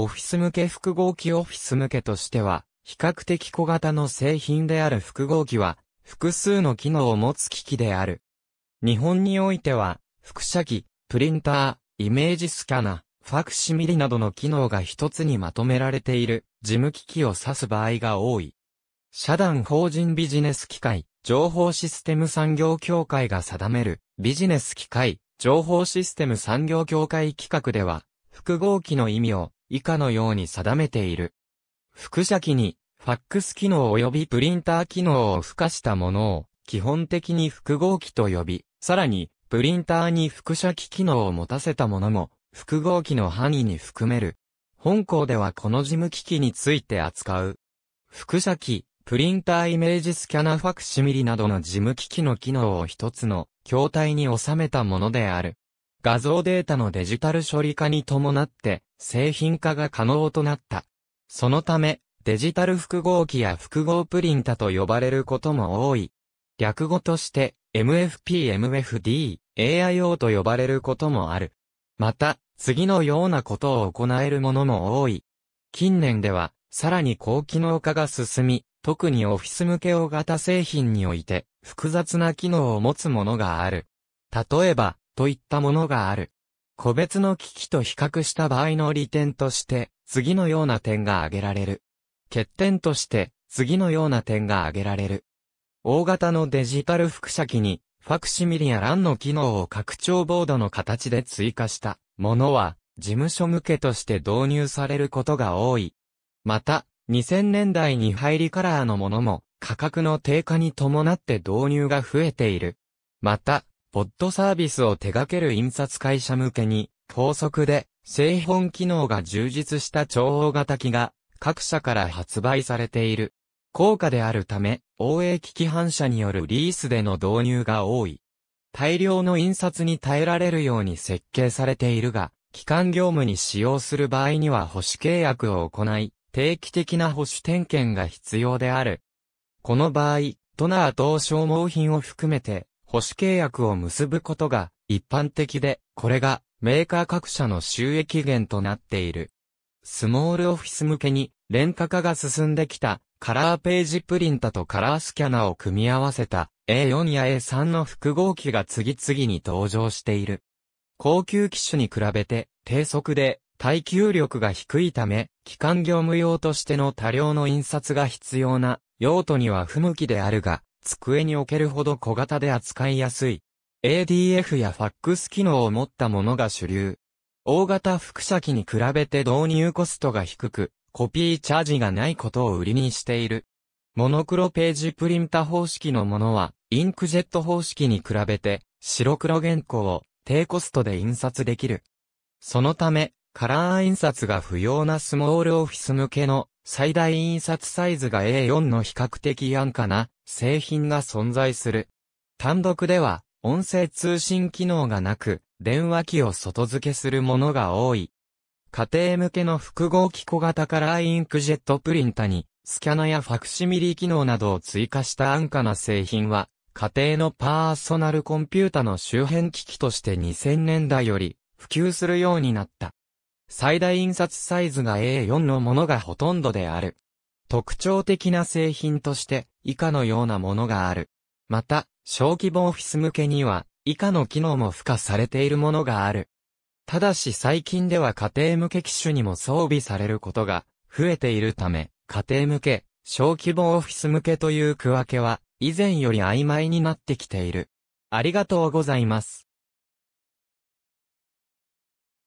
オフィス向け複合機オフィス向けとしては、比較的小型の製品である複合機は、複数の機能を持つ機器である。日本においては、複写機、プリンター、イメージスキャナ、ファクシミリなどの機能が一つにまとめられている事務機器を指す場合が多い。社団法人ビジネス機械、情報システム産業協会が定めるビジネス機械、情報システム産業協会規格では、複合機の意味を以下のように定めている。複写機に、ファックス機能及びプリンター機能を付加したものを、基本的に複合機と呼び、さらに、プリンターに複写機機能を持たせたものも、複合機の範囲に含める。本校ではこの事務機器について扱う。複写機、プリンターイメージスキャナファクシミリなどの事務機器の機能を一つの筐体に収めたものである。画像データのデジタル処理化に伴って製品化が可能となった。そのため、デジタル複合機や複合プリンタと呼ばれることも多い。略語として MFP、MFD、AIO と呼ばれることもある。また、次のようなことを行えるものも多い。近年では、さらに高機能化が進み、特にオフィス向け大型製品において、複雑な機能を持つものがある。例えば、といったものがある。個別の機器と比較した場合の利点として、次のような点が挙げられる。欠点として、次のような点が挙げられる。大型のデジタル複写機に、ファクシミリや LAN の機能を拡張ボードの形で追加したものは、事務所向けとして導入されることが多い。また、2000年代に入りカラーのものも、価格の低下に伴って導入が増えている。また、ポッドサービスを手掛ける印刷会社向けに、高速で、製本機能が充実した超大型機が、各社から発売されている。高価であるため、OA 機器反射によるリースでの導入が多い。大量の印刷に耐えられるように設計されているが、機関業務に使用する場合には保守契約を行い、定期的な保守点検が必要である。この場合、トナー等消耗品を含めて、保守契約を結ぶことが一般的で、これがメーカー各社の収益源となっている。スモールオフィス向けに廉価化が進んできたカラーページプリンタとカラースキャナを組み合わせた A4 や A3 の複合機が次々に登場している。高級機種に比べて低速で耐久力が低いため、機関業務用としての多量の印刷が必要な用途には不向きであるが、机に置けるほど小型で扱いやすい。ADF やファックス機能を持ったものが主流。大型複写機に比べて導入コストが低く、コピーチャージがないことを売りにしている。モノクロページプリンタ方式のものは、インクジェット方式に比べて、白黒原稿を低コストで印刷できる。そのため、カラー印刷が不要なスモールオフィス向けの最大印刷サイズが A4 の比較的安価な製品が存在する。単独では音声通信機能がなく、電話機を外付けするものが多い。家庭向けの複合機小型カラーインクジェットプリンタに、スキャナやファクシミリ機能などを追加した安価な製品は、家庭のパーソナルコンピュータの周辺機器として2000年代より普及するようになった。最大印刷サイズが A4 のものがほとんどである。特徴的な製品として以下のようなものがある。また、小規模オフィス向けには以下の機能も付加されているものがある。ただし最近では家庭向け機種にも装備されることが増えているため、家庭向け、小規模オフィス向けという区分けは以前より曖昧になってきている。ありがとうございます。